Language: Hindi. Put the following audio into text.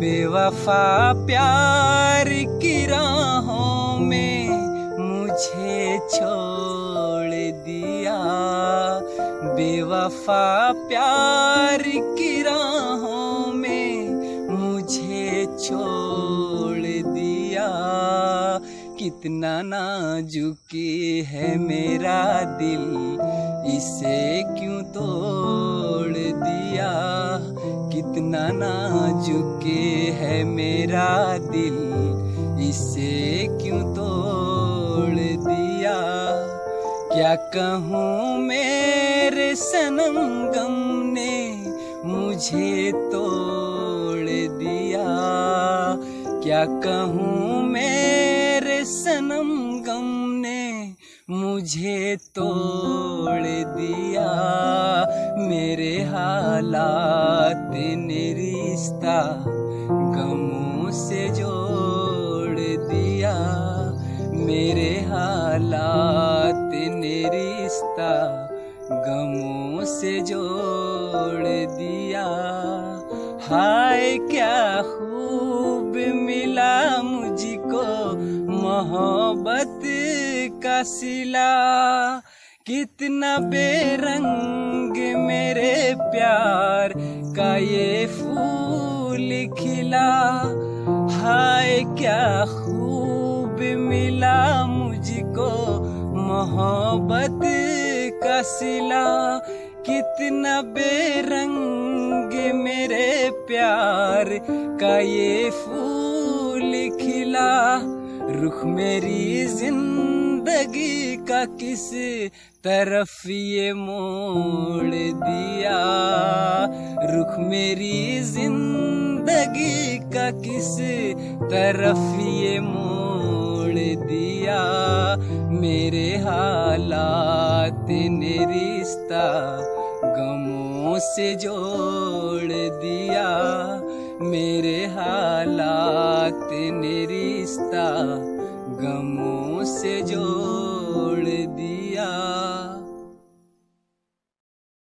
बेवफा प्यार की राहों में मुझे छोड़ दिया बेवफा प्यार कितना नाजुक है मेरा दिल, इसे क्यों तोड़ दिया? कितना नाजुक है मेरा दिल, इसे क्यों तोड़ दिया? क्या कहूँ मेरे सनम गम ने मुझे तोड़ दिया? क्या कहूँ मेरे मुझे तोड़ दिया। मेरे हालात ने रिश्ता गमों से जोड़ दिया। मेरे हालात ने रिश्ता गमों से जोड़ दिया। हाय, क्या खूब मिला मुझको मोहब्बत का सिला, कितना बेरंग मेरे प्यार का ये फूल खिला। हाय, क्या खूब मिला मुझको मोहब्बत का सिला। कितना बेरंग मेरे प्यार का ये फूल खिला। रुख मेरी ज़िंदगी का किस तरफ़ ये मोड़ दिया? रुख मेरी ज़िंदगी का किस तरफ़ ये मोड़ दिया? मेरे हालात ने रिश्ता गमों से जोड़ दिया। मेरे हालात ने रिश्ता गमों से दिया